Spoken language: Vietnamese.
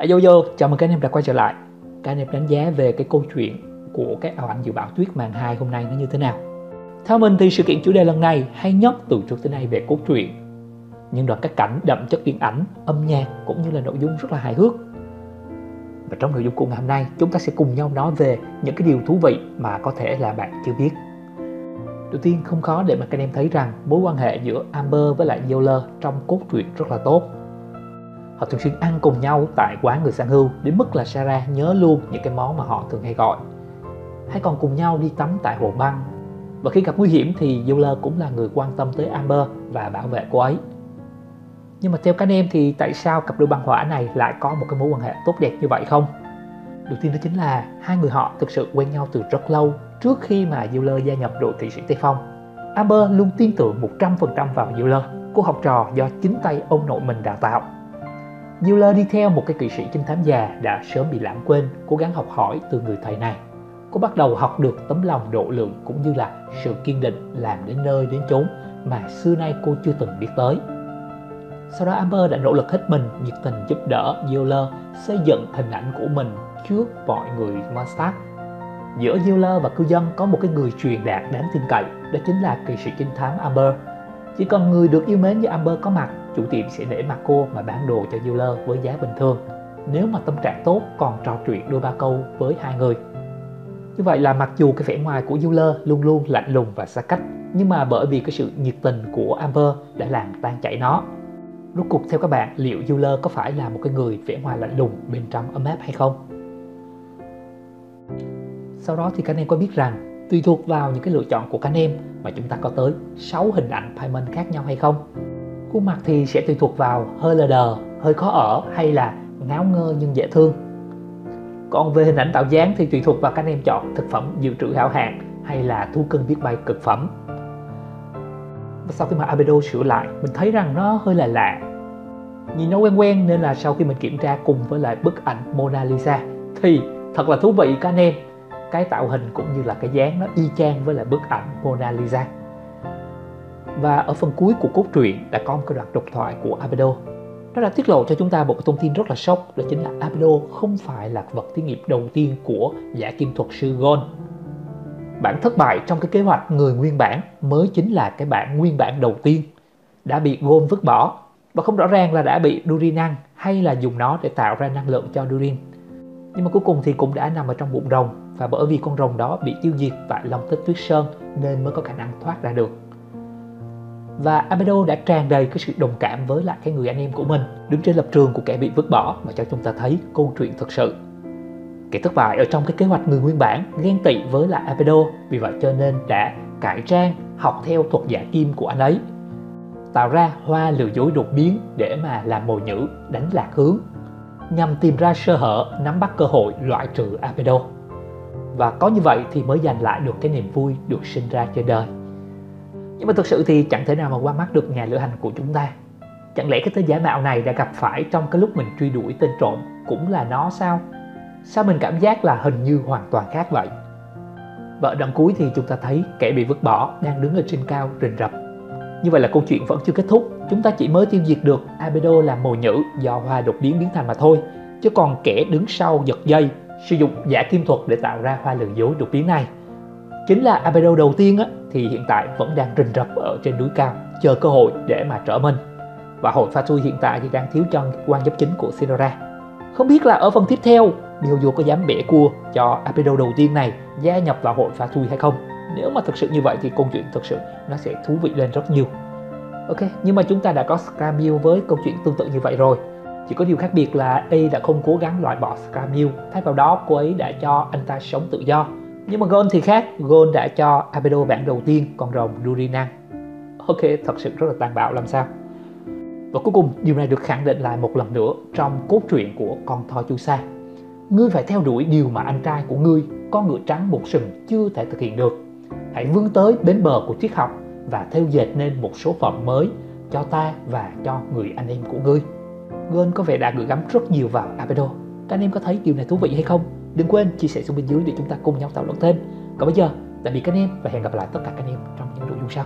À, yo yo, chào mừng các anh em đã quay trở lại. Các anh em đánh giá về cái câu chuyện của cái ảo ảnh dự báo tuyết màn 2 hôm nay nó như thế nào? Theo mình thì sự kiện chủ đề lần này hay nhất từ trước tới nay về cốt truyện. Nhưng đoạn các cảnh đậm chất điện ảnh, âm nhạc cũng như là nội dung rất là hài hước. Và trong nội dung của ngày hôm nay, chúng ta sẽ cùng nhau nói về những cái điều thú vị mà có thể là bạn chưa biết. Đầu tiên không khó để mà các anh em thấy rằng mối quan hệ giữa Amber với lại Yola trong cốt truyện rất là tốt họ thường xuyên ăn cùng nhau tại quán người sang hưu đến mức là Sarah nhớ luôn những cái món mà họ thường hay gọi. Hay còn cùng nhau đi tắm tại hồ băng. Và khi gặp nguy hiểm thì Yola cũng là người quan tâm tới Amber và bảo vệ cô ấy. Nhưng mà theo các anh em thì tại sao cặp đôi băng hỏa này lại có một cái mối quan hệ tốt đẹp như vậy không? Đầu tiên đó chính là hai người họ thực sự quen nhau từ rất lâu trước khi mà Yola gia nhập đội thị sĩ Tây Phong. Amber luôn tin tưởng 100% vào Yola, cô học trò do chính tay ông nội mình đào tạo. Euler đi theo một cái kỵ sĩ trinh thám già đã sớm bị lãng quên, cố gắng học hỏi từ người thầy này. Cô bắt đầu học được tấm lòng độ lượng cũng như là sự kiên định làm đến nơi đến chốn mà xưa nay cô chưa từng biết tới. Sau đó Amber đã nỗ lực hết mình nhiệt tình giúp đỡ Euler xây dựng hình ảnh của mình trước mọi người Mondstadt. Giữa Euler và cư dân có một cái người truyền đạt đáng tin cậy, đó chính là kỳ sĩ trinh thám Amber. Chỉ cần người được yêu mến như Amber có mặt, chủ tiệm sẽ để mặt cô mà bán đồ cho dealer với giá bình thường. Nếu mà tâm trạng tốt, còn trò chuyện đôi ba câu với hai người. Như vậy là mặc dù cái vẻ ngoài của dealer luôn luôn lạnh lùng và xa cách, nhưng mà bởi vì cái sự nhiệt tình của Amber đã làm tan chảy nó. Rốt cuộc theo các bạn, liệu dealer có phải là một cái người vẻ ngoài lạnh lùng bên trong ấm áp hay không? Sau đó thì các anh em có biết rằng tùy thuộc vào những cái lựa chọn của các anh em mà chúng ta có tới 6 hình ảnh payment khác nhau hay không. Khuôn mặt thì sẽ tùy thuộc vào hơi lờ đờ, hơi khó ở hay là ngáo ngơ nhưng dễ thương. Còn về hình ảnh tạo dáng thì tùy thuộc vào các anh em chọn thực phẩm dự trữ hảo hạn hay là thú cưng biết bay cực phẩm. Và sau khi mà Abedo sửa lại, mình thấy rằng nó hơi là lạ. Nhìn nó quen quen nên là sau khi mình kiểm tra cùng với lại bức ảnh Mona Lisa thì thật là thú vị các anh em cái tạo hình cũng như là cái dáng nó y chang với lại bức ảnh Mona Lisa và ở phần cuối của cốt truyện đã có một cái đoạn độc thoại của Abedo. Nó đã tiết lộ cho chúng ta một cái thông tin rất là sốc, đó chính là Abedo không phải là vật thí nghiệm đầu tiên của giả kim thuật sư Gon. Bản thất bại trong cái kế hoạch người nguyên bản mới chính là cái bản nguyên bản đầu tiên, đã bị Gon vứt bỏ và không rõ ràng là đã bị Durin ăn hay là dùng nó để tạo ra năng lượng cho Durin. Nhưng mà cuối cùng thì cũng đã nằm ở trong bụng rồng. Và bởi vì con rồng đó bị tiêu diệt tại lòng Tích Tuyết Sơn, nên mới có khả năng thoát ra được. Và Abedo đã tràn đầy cái sự đồng cảm với lại cái người anh em của mình, đứng trên lập trường của kẻ bị vứt bỏ mà cho chúng ta thấy câu chuyện thực sự. Kẻ thất bại ở trong cái kế hoạch người nguyên bản ghen tị với lại Abedo, vì vậy cho nên đã cải trang, học theo thuật giả kim của anh ấy, tạo ra hoa lừa dối đột biến để mà làm mồi nhữ đánh lạc hướng nhằm tìm ra sơ hở, nắm bắt cơ hội loại trừ Abedo. Và có như vậy thì mới giành lại được cái niềm vui được sinh ra trên đời. Nhưng mà thực sự thì chẳng thể nào mà qua mắt được nhà lữ hành của chúng ta. Chẳng lẽ cái tên giả mạo này đã gặp phải trong cái lúc mình truy đuổi tên trộm cũng là nó sao? Sao mình cảm giác là hình như hoàn toàn khác vậy? Và ở đoạn cuối thì chúng ta thấy kẻ bị vứt bỏ đang đứng ở trên cao rình rập như vậy là câu chuyện vẫn chưa kết thúc. Chúng ta chỉ mới tiêu diệt được Abedo làm mồi nhữ do hoa đột biến biến thành mà thôi. Chứ còn kẻ đứng sau giật dây sử dụng giả kim thuật để tạo ra hoa lừa dối đột biến này. Chính là Abedo đầu tiên á, thì hiện tại vẫn đang rình rập ở trên núi cao chờ cơ hội để mà trở mình. Và hội Fatui hiện tại thì đang thiếu chân quan giúp chính của Sinora không biết là ở phần tiếp theo Bioyo có dám bẻ cua cho Abedo đầu tiên này gia nhập vào hội Fatui hay không? Nếu mà thực sự như vậy thì câu chuyện thực sự nó sẽ thú vị lên rất nhiều. Ok, nhưng mà chúng ta đã có Scramille với câu chuyện tương tự như vậy rồi. Chỉ có điều khác biệt là A đã không cố gắng loại bỏ Scramille thay vào đó, cô ấy đã cho anh ta sống tự do. Nhưng mà Gon thì khác. Gon đã cho Abedo bạn đầu tiên con rồng Durinan. ok, thật sự rất là tàn bạo, làm sao? Và cuối cùng, điều này được khẳng định lại một lần nữa trong cốt truyện của con thoi chu sa. Ngươi phải theo đuổi điều mà anh trai của ngươi con ngựa trắng một sừng chưa thể thực hiện được hãy vươn tới bến bờ của triết học và theo dệt nên một số phận mới cho ta và cho người anh em của ngươi Gơn có vẻ đã gửi gắm rất nhiều vào Abedo các anh em có thấy điều này thú vị hay không Đừng quên chia sẻ xuống bên dưới để chúng ta cùng nhau thảo luận thêm. Còn bây giờ, tạm biệt các anh em và hẹn gặp lại tất cả các anh em trong những nội dung sau.